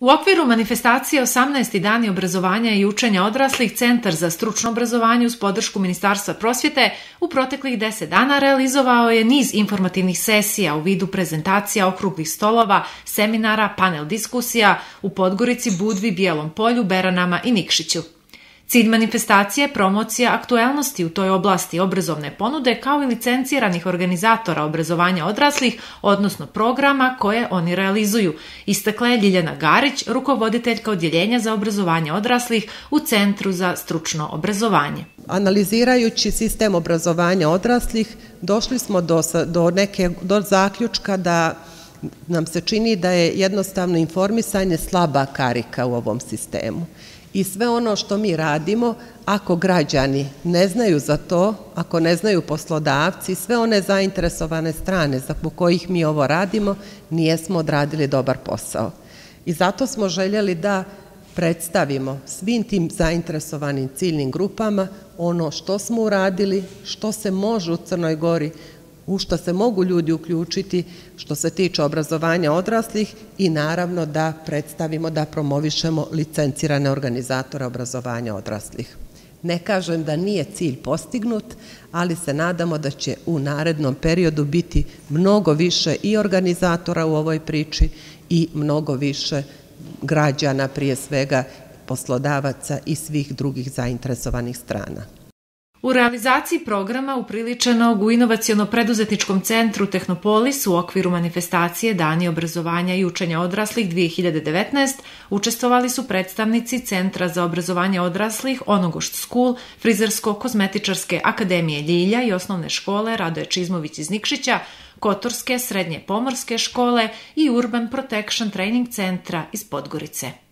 U okviru manifestacije 18. dani obrazovanja i učenja odraslih Centar za stručno obrazovanje uz podršku Ministarstva prosvjete u proteklih 10 dana realizovao je niz informativnih sesija u vidu prezentacija okruglih stolova, seminara, panel diskusija u Podgorici, Budvi, Bijelom polju, Beranama i Nikšiću. Cilj manifestacije je promocija aktuelnosti u toj oblasti obrazovne ponude kao i licenciranih organizatora obrazovanja odraslih, odnosno programa koje oni realizuju. Istakla je Ljiljana Garić, rukovoditeljka odjeljenja za obrazovanje odraslih u Centru za stručno obrazovanje. Analizirajući sistem obrazovanja odraslih, došli smo do, do, neke, do zaključka da nam se čini da je jednostavno informisanje slaba karika u ovom sistemu i sve ono što mi radimo, ako građani ne znaju za to, ako ne znaju poslodavci, sve one zainteresovane strane za kojih mi ovo radimo, nijesmo odradili dobar posao. I zato smo željeli da predstavimo svim tim zainteresovanim ciljnim grupama ono što smo uradili, što se može u Crnoj Gori u što se mogu ljudi uključiti što se tiče obrazovanja odraslih i naravno da predstavimo da promovišemo licencirane organizatore obrazovanja odraslih. Ne kažem da nije cilj postignut, ali se nadamo da će u narednom periodu biti mnogo više i organizatora u ovoj priči i mnogo više građana, prije svega poslodavaca i svih drugih zainteresovanih strana. U realizaciji programa upriličenog u Inovacijono-preduzetničkom centru Tehnopolis u okviru manifestacije Dani obrazovanja i učenja odraslih 2019 učestvovali su predstavnici Centra za obrazovanje odraslih Onogošt School, Frizersko-kozmetičarske akademije Ljilja i osnovne škole Radoje Čizmović iz Nikšića, Kotorske srednje pomorske škole i Urban Protection Training centra iz Podgorice.